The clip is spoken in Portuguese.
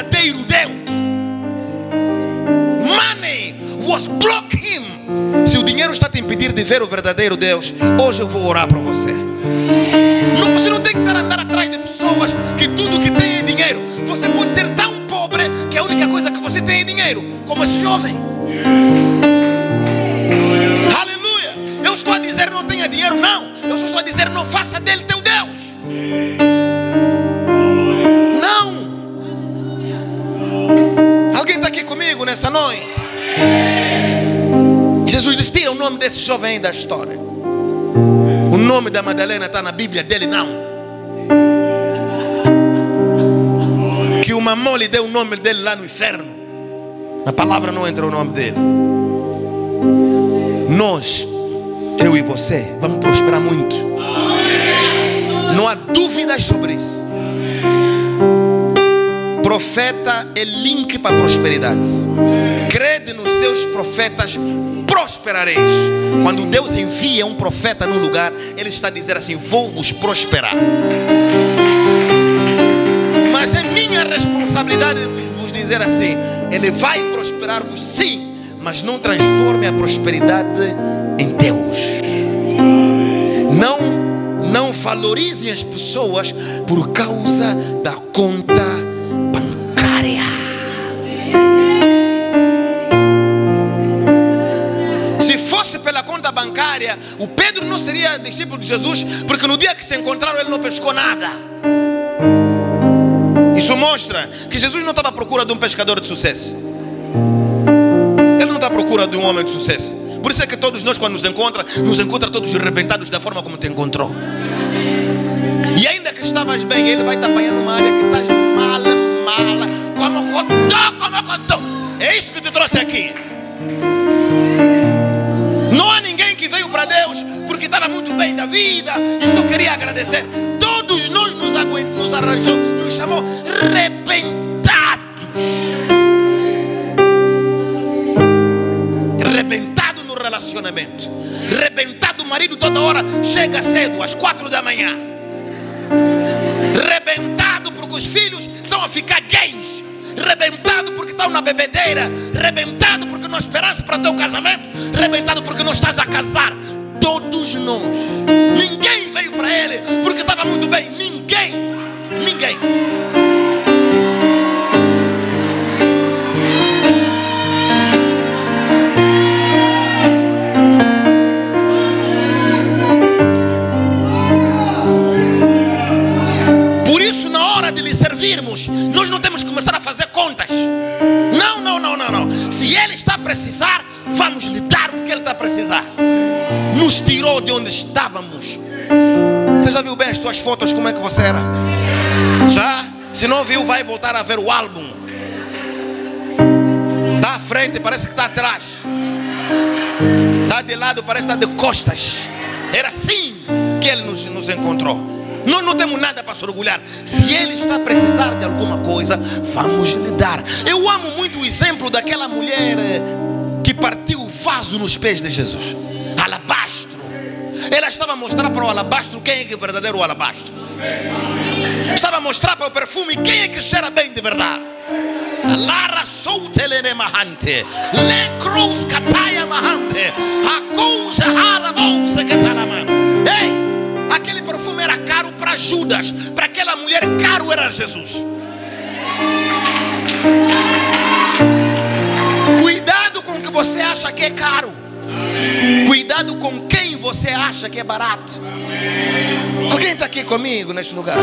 verdadeiro Deus. Money was block him. Se o dinheiro está te impedir de ver o verdadeiro Deus, hoje eu vou orar para você. Não, você não tem que estar andar atrás de pessoas que tudo que tem é dinheiro. Você pode ser tão pobre que a única coisa que você tem é dinheiro, como esse jovem. Noite? Jesus disse: tira o nome desse jovem da história. O nome da Madalena está na Bíblia dele, não. Que o mamão lhe deu o nome dele lá no inferno. Na palavra não entra o nome dele. Nós, eu e você, vamos prosperar muito. Não há dúvidas sobre isso. Profeta é link para a prosperidade. Crede nos seus profetas, prosperareis. Quando Deus envia um profeta no lugar, Ele está dizer assim: Vou vos prosperar. Mas é minha responsabilidade vos dizer assim: Ele vai prosperar-vos, sim, mas não transforme a prosperidade em Deus. Não, não valorizem as pessoas por causa da conta conta bancária, o Pedro não seria discípulo de Jesus, porque no dia que se encontraram ele não pescou nada. Isso mostra que Jesus não estava à procura de um pescador de sucesso. Ele não está à procura de um homem de sucesso. Por isso é que todos nós, quando nos encontra, nos encontra todos arrebentados da forma como te encontrou. E ainda que estavas bem, ele vai te apanhar numa área que estás mala, mala, como cotó, como cotó. É isso que te trouxe aqui. Deus porque estava muito bem da vida e só queria agradecer. Todos nós nos, aguent, nos arranjou, nos chamou rebentados. Rebentado no relacionamento. Rebentado o marido toda hora chega cedo, às quatro da manhã. Rebentado porque os filhos estão a ficar gays. Rebentado porque estão na bebedeira. Rebentado porque não esperaste para teu casamento. Rebentado porque não estás a casar. Todos nós. Ninguém veio para ele porque estava muito bem. Ninguém. Ninguém. Por isso, na hora de lhe servirmos, nós não temos que começar a fazer contas. Não, não, não, não, não. Se ele está a precisar, vamos lhe dar o que ele está a precisar. Nos tirou de onde estávamos. Você já viu bem as tuas fotos como é que você era? Já? Se não viu, vai voltar a ver o álbum. Está à frente, parece que está atrás. Está de lado, parece que está de costas. Era assim que ele nos, nos encontrou. Nós não temos nada para se orgulhar. Se ele está a precisar de alguma coisa, vamos lhe dar. Eu amo muito o exemplo daquela mulher eh, que partiu o vaso nos pés de Jesus. Estava a mostrar para o alabastro quem é que é o verdadeiro alabastro. Estava a mostrar para o perfume quem é que cheira bem de verdade. Lara soutelene mahante, lecros kataya mahante, acouja haravousa que Ei, aquele perfume era caro para Judas, para aquela mulher caro era Jesus. Você acha que é barato. Alguém está aqui comigo neste lugar?